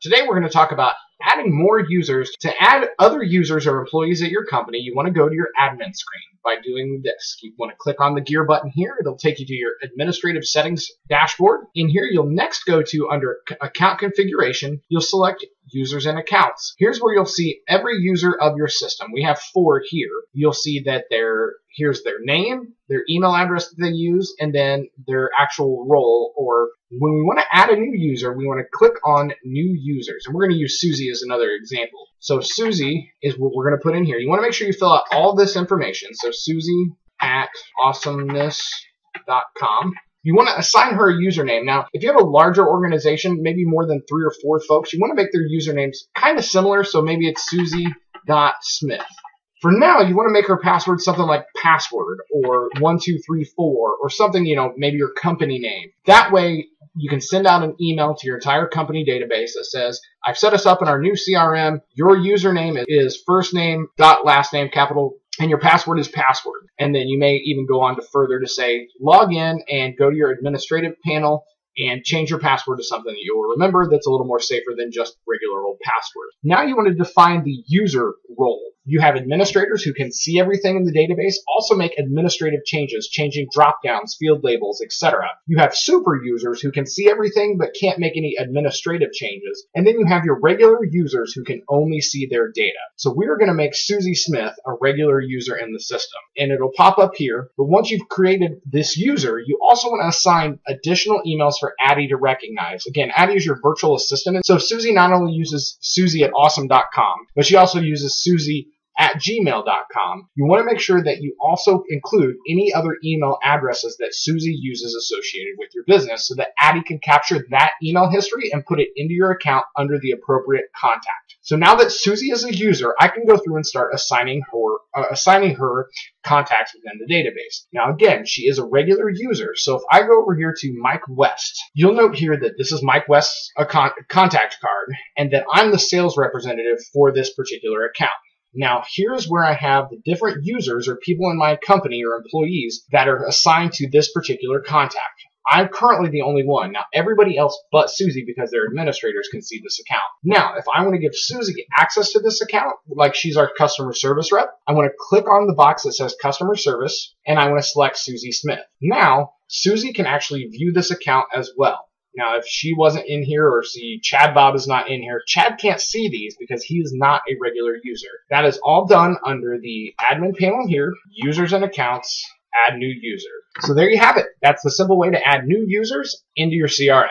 Today we're going to talk about adding more users. To add other users or employees at your company, you want to go to your admin screen by doing this. You want to click on the gear button here. It'll take you to your administrative settings dashboard. In here, you'll next go to under account configuration. You'll select users and accounts. Here's where you'll see every user of your system. We have four here. You'll see that their here's their name, their email address that they use, and then their actual role or when we want to add a new user, we want to click on new users. And we're going to use Susie as another example. So Susie is what we're going to put in here. You want to make sure you fill out all this information. So Susie at awesomeness.com. You want to assign her a username. Now, if you have a larger organization, maybe more than three or four folks, you want to make their usernames kind of similar. So maybe it's Susie.Smith. For now, you want to make her password something like password or 1234 or something, you know, maybe your company name. That way, you can send out an email to your entire company database that says, I've set us up in our new CRM. Your username is first name dot last name capital and your password is password. And then you may even go on to further to say, log in and go to your administrative panel and change your password to something that you'll remember that's a little more safer than just regular old password. Now you want to define the user role. You have administrators who can see everything in the database, also make administrative changes, changing drop-downs, field labels, etc. You have super users who can see everything but can't make any administrative changes. And then you have your regular users who can only see their data. So we're going to make Susie Smith a regular user in the system. And it'll pop up here. But once you've created this user, you also want to assign additional emails for Addie to recognize. Again, Addie is your virtual assistant. So Susie not only uses Susie at awesome.com, but she also uses Susie at gmail.com. You want to make sure that you also include any other email addresses that Susie uses associated with your business so that Addie can capture that email history and put it into your account under the appropriate contact. So now that Susie is a user, I can go through and start assigning her uh, assigning her contacts within the database. Now again, she is a regular user, so if I go over here to Mike West, you'll note here that this is Mike West's con- contact card, and that I'm the sales representative for this particular account. Now, here's where I have the different users or people in my company or employees that are assigned to this particular contact. I'm currently the only one. Now, everybody else but Susie, because they're administrators, can see this account. Now, if I want to give Susie access to this account, like she's our customer service rep, I want to click on the box that says customer service, and I want to select Susie Smith. Now, Susie can actually view this account as well. Now, if she wasn't in here or see Chad Bob is not in here, Chad can't see these because he is not a regular user. That is all done under the admin panel here, users and accounts, add new user. So there you have it. That's the simple way to add new users into your CRM.